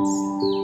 Música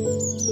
Música